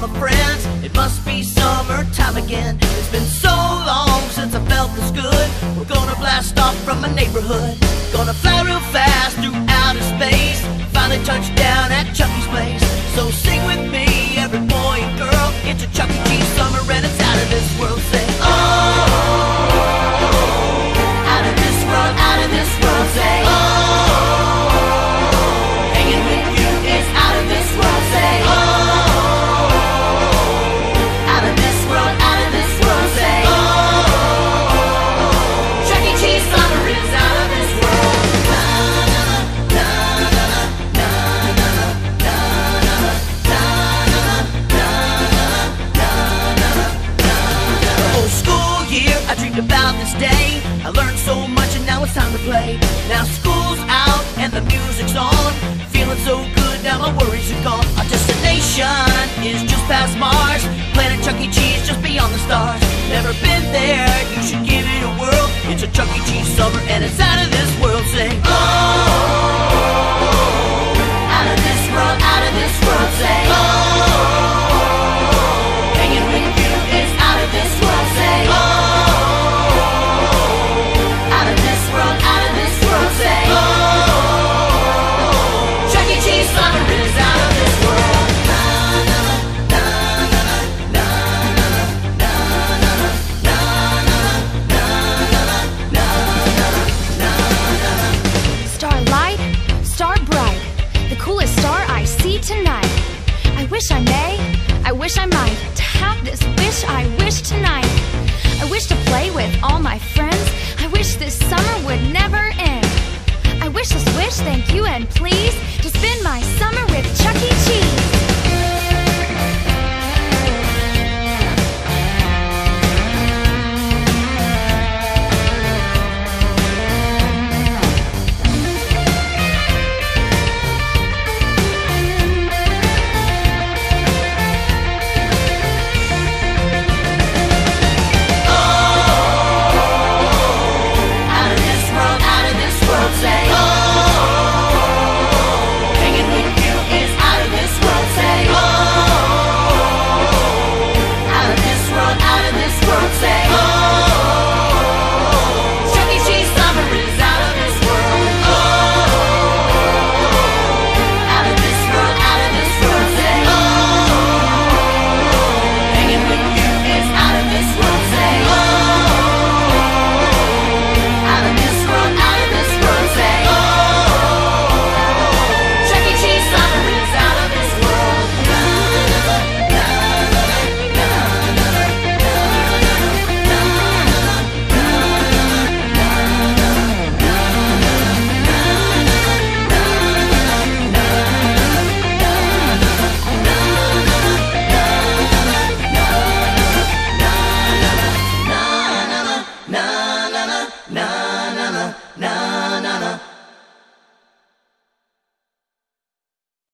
my friends. It must be summertime again. It's been so long since I felt this good. We're gonna blast off from my neighborhood. Gonna fly real fast through outer space. Finally touch down at Chuck E.'s place. So sing about this day. I learned so much and now it's time to play. Now school's out and the music's on. Feeling so good now my worries are gone. Our destination is just past Mars. Planet Chuck E. Cheese just beyond the stars. Never been there, you should give it a whirl. It's a Chuck E. Cheese summer and it's out coolest star I see tonight. I wish I may, I wish I might, to have this wish I wish tonight. I wish to play with all my friends. I wish this summer would never end. I wish this wish, thank you and please, to spend na